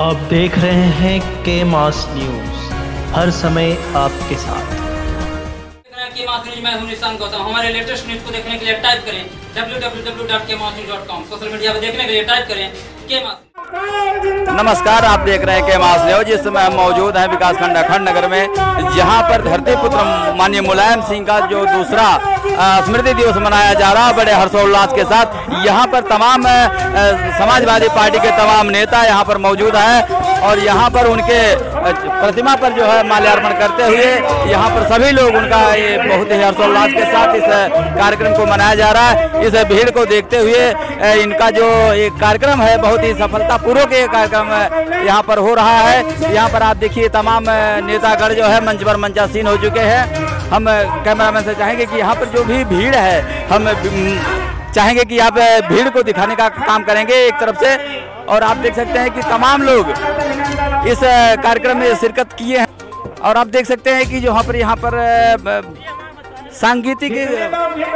आप देख रहे हैं के मास न्यूज़ हर समय आपके साथ। न्यूज़ मैं हूँ गौतम। हमारे लेटेस्ट न्यूज़ को देखने के लिए टाइप करें कॉम सोशल मीडिया पर देखने के लिए टाइप करें के मास नमस्कार, आप देख रहे हैं के मास न्यूज़ इस समय हम मौजूद हैं विकासखंड अखंड नगर में, जहाँ पर धरती पुत्र माननीय मुलायम सिंह का जो दूसरा स्मृति दिवस मनाया जा रहा है बड़े हर्षोल्लास के साथ, यहाँ पर तमाम समाजवादी पार्टी के तमाम नेता यहाँ पर मौजूद हैं, और यहाँ पर उनके प्रतिमा पर जो है माल्यार्पण करते हुए यहाँ पर सभी लोग उनका ये बहुत ही हर्षोल्लास के साथ इस कार्यक्रम को मनाया जा रहा है। इस भीड़ को देखते हुए इनका जो एक कार्यक्रम है बहुत ही सफलतापूर्वक ये कार्यक्रम यहाँ पर हो रहा है। यहाँ पर आप देखिए तमाम नेतागढ़ जो है मंच पर मंचासीन हो चुके हैं। हम कैमरामैन से चाहेंगे कि यहाँ पर जो भी भीड़ है हम चाहेंगे कि अ, भीड़ को दिखाने का काम करेंगे एक तरफ़ से। और आप देख सकते हैं कि तमाम लोग इस कार्यक्रम में शिरकत किए हैं। और आप देख सकते हैं कि जो यहाँ पर यहाँ पर सांगीतिक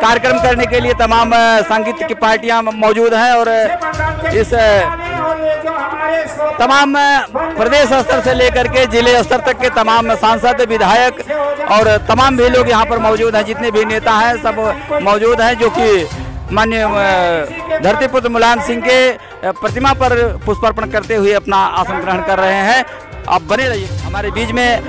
कार्यक्रम करने के लिए तमाम सांगीतिक पार्टियाँ मौजूद हैं और इस तमाम प्रदेश स्तर से लेकर के ज़िले स्तर तक के तमाम सांसद, विधायक और तमाम भी लोग यहाँ पर मौजूद हैं। जितने भी नेता हैं, सब मौजूद हैं, जो कि माननीय अ, धरती पुत्र मुलायम सिंह के प्रतिमा पर पुष्पार्पण करते हुए अपना आसन ग्रहण कर रहे हैं। आप बने रहिए हमारे बीच में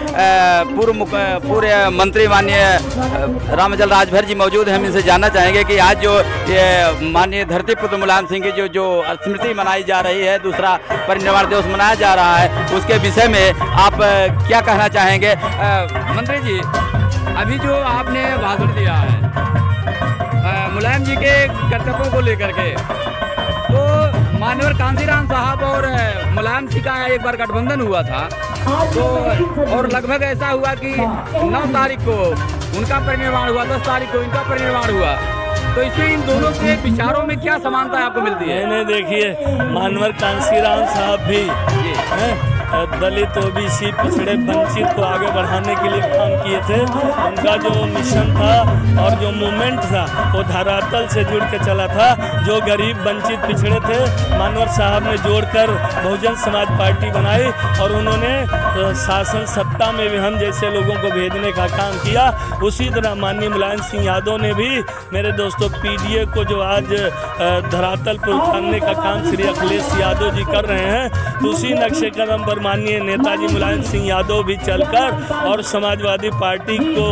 पूर्व पूर्व मंत्री माननीय रामजल राजभर जी मौजूद हैं। हम इनसे जानना चाहेंगे कि आज जो ये माननीय धरती पुत्र मुलायम सिंह की जो जो स्मृति मनाई जा रही है दूसरा परिनिर्वाण दिवस मनाया जा रहा है उसके विषय में आप क्या कहना चाहेंगे? मंत्री जी अभी जो आपने भाषण दिया है मुलायम जी के कर्तव्यों को लेकर के। तो मानवर कांसीराम साहब और मुलायम जी का एक बार गठबंधन हुआ था। तो और लगभग ऐसा हुआ कि नौ तारीख को उनका परिनिर्वाण हुआ दस तारीख को इनका परिनिर्वाण हुआ। तो इसमें इन दोनों के विचारों में क्या समानता आपको मिलती है? मैंने देखिए मानवर कांसीराम साहब भी दलित ओबीसी पिछड़े वंचित को आगे बढ़ाने के लिए काम किए थे। उनका जो मिशन था और जो मूवमेंट था, वो धरातल से जुड़ के चला था। जो गरीब, वंचित पिछड़े थे, मानवर साहब ने जोड़कर बहुजन समाज पार्टी बनाई और उन्होंने शासन सत्ता में भी हम जैसे लोगों को भेजने का काम किया। उसी तरह माननीय मुलायम सिंह यादव ने भी मेरे दोस्तों, पीडीए को जो आज धरातल पर उतारने का काम श्री अखिलेश यादव जी कर रहे हैं। तो उसी नक्शे कदम पर माननीय नेताजी मुलायम सिंह यादव भी चलकर और समाजवादी पार्टी को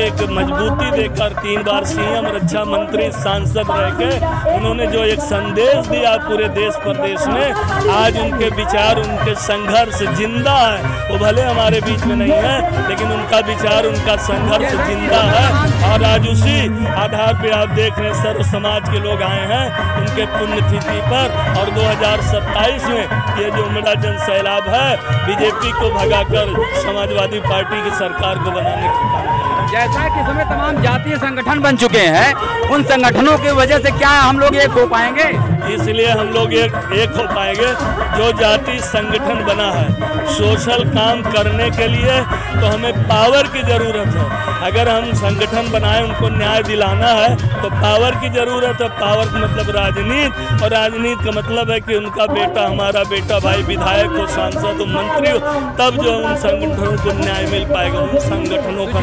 एक मजबूती देकर तीन बार सीएम रक्षा मंत्री, सांसद रह के उन्होंने जो एक संदेश दिया पूरे देश प्रदेश में, आज उनके विचार, उनके संघर्ष ज़िंदा है। वो भले हमारे बीच में नहीं है, लेकिन उनका विचार, उनका संघर्ष ज़िंदा है। और आज उसी आधार पे आप देख रहे हैं, सर्व समाज के लोग आए हैं। उनके पुण्यतिथि पर और 2027 में ये जो मेरा जन सैलाब है, बीजेपी को भगाकर समाजवादी पार्टी की सरकार को बनाने का। जैसा कि समय तमाम जातीय संगठन बन चुके हैं, उन संगठनों की वजह से क्या हम लोग एक हो पाएँगे? इसलिए हम लोग एक एक हो पाएँगे। जो जाति संगठन बना है, सोशल काम करने के लिए तो हमें पावर की ज़रूरत है। अगर हम संगठन बनाए, उनको न्याय दिलाना है तो पावर की ज़रूरत है। पावर का मतलब राजनीति, और राजनीति का मतलब है कि उनका बेटा, हमारा बेटा, भाई, विधायक हो, सांसद हो, मंत्री हो, तब जो उन संगठनों को न्याय मिल पाएगा, उन संगठनों का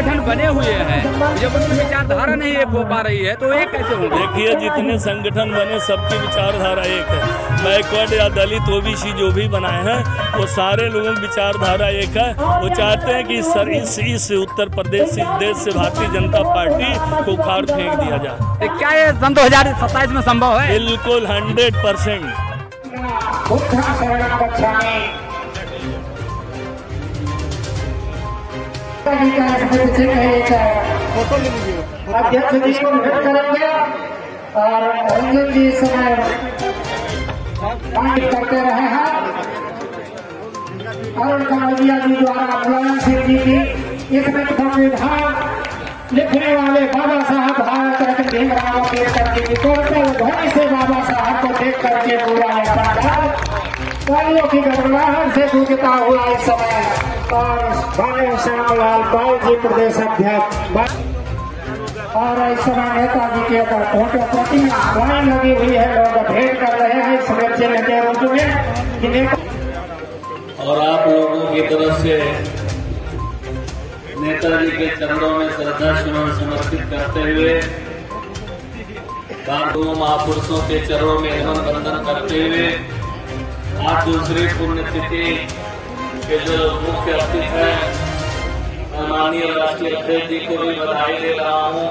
संगठन बने हुए हैं। जब उनकी विचारधारा नहीं एक हो पा रही है तो एक कैसे होंगे? देखिए जितने संगठन बने सबकी विचारधारा एक है। बैकवर्ड या दलित ओबीसी जो भी बनाए हैं वो सारे लोगों की विचारधारा एक है। वो चाहते हैं कि सर इस इस उत्तर प्रदेश इस देश से भारतीय जनता पार्टी को उखाड़ फेंक दिया जाए। तो क्या ये सन दो हज़ार सत्ताईस में संभव है? बिल्कुल हंड्रेड परसेंट अध्यक्ष जी को भेंट करेंगे और रंजन जी इस समय करते रहे हैं अरुण कमलिया जी द्वारा मुलायम जी की इसमें संविधान लिखने वाले बाबा साहब भारत रत्न भीमराव अंबेडकर को ध्वनि से बाबा साहब को देख करके पूरा पंजाब की गड़गड़ाहट से गूंजता हुआ इस समय और भाई श्यामलाल पाल जी प्रदेश अध्यक्ष और इस समय नेताजी के फ़ोटो प्रतिमा लाइन लगी हुई है लोग भेंट कर रहे हैं इस बच्चे के रूप में तरफ़ नेता नेताजी के चरणों में श्रद्धा सुमन समर्पित करते हुए महापुरुषों के चरणों में नमन बंदन करते हुए आज दूसरी पुण्यतिथि के जो मुख्य अतिथि है, माननीय राष्ट्रीय अध्यक्ष जी को भी बधाई दे रहा हूँ।